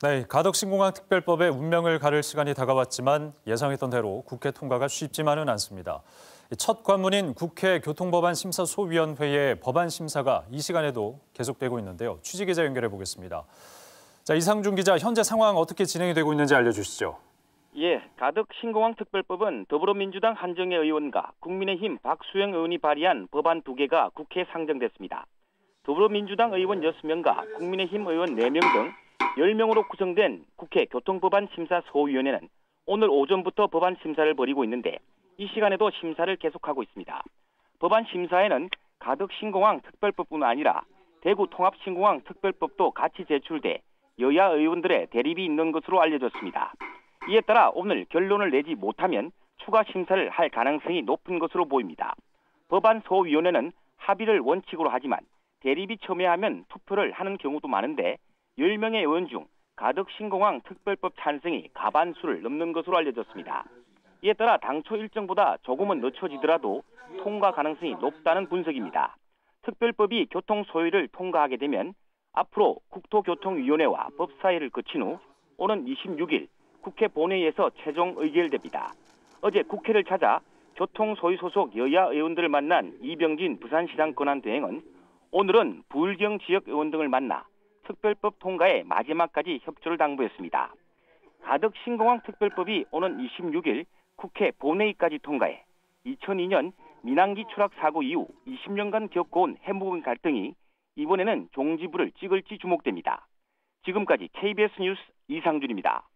네, 가덕 신공항 특별법의 운명을 가를 시간이 다가왔지만 예상했던 대로 국회 통과가 쉽지만은 않습니다. 첫 관문인 국회 교통법안 심사소위원회의 법안 심사가 이 시간에도 계속되고 있는데요. 취재 기자 연결해 보겠습니다. 자, 이상준 기자, 현재 상황 어떻게 진행이 되고 있는지 알려주시죠. 예, 가덕 신공항 특별법은 더불어민주당 한정혜 의원과 국민의힘 박수영 의원이 발의한 법안 두 개가 국회에 상정됐습니다. 더불어민주당 의원 6명과 국민의힘 의원 4명 등 10명으로 구성된 국회 교통법안 심사 소위원회는 오늘 오전부터 법안 심사를 벌이고 있는데 이 시간에도 심사를 계속하고 있습니다. 법안 심사에는 가덕 신공항 특별법뿐 아니라 대구 통합 신공항 특별법도 같이 제출돼 여야 의원들의 대립이 있는 것으로 알려졌습니다. 이에 따라 오늘 결론을 내지 못하면 추가 심사를 할 가능성이 높은 것으로 보입니다. 법안 소위원회는 합의를 원칙으로 하지만 대립이 첨예하면 투표를 하는 경우도 많은데 10명의 의원 중 가덕 신공항 특별법 찬성이 가반수를 넘는 것으로 알려졌습니다. 이에 따라 당초 일정보다 조금은 늦춰지더라도 통과 가능성이 높다는 분석입니다. 특별법이 교통 소유를 통과하게 되면 앞으로 국토교통위원회와 법사위를 거친 후 오는 26일 국회 본회의에서 최종 의결됩니다. 어제 국회를 찾아 교통소유 소속 여야 의원들을 만난 이병진 부산시장 권한대행은 오늘은 부울경 지역 의원 등을 만나 특별법 통과에 마지막까지 협조를 당부했습니다. 가덕 신공항 특별법이 오는 26일 국회 본회의까지 통과해 2002년 민항기 추락 사고 이후 20년간 겪어온 해묵은 갈등이 이번에는 종지부를 찍을지 주목됩니다. 지금까지 KBS 뉴스 이상준입니다.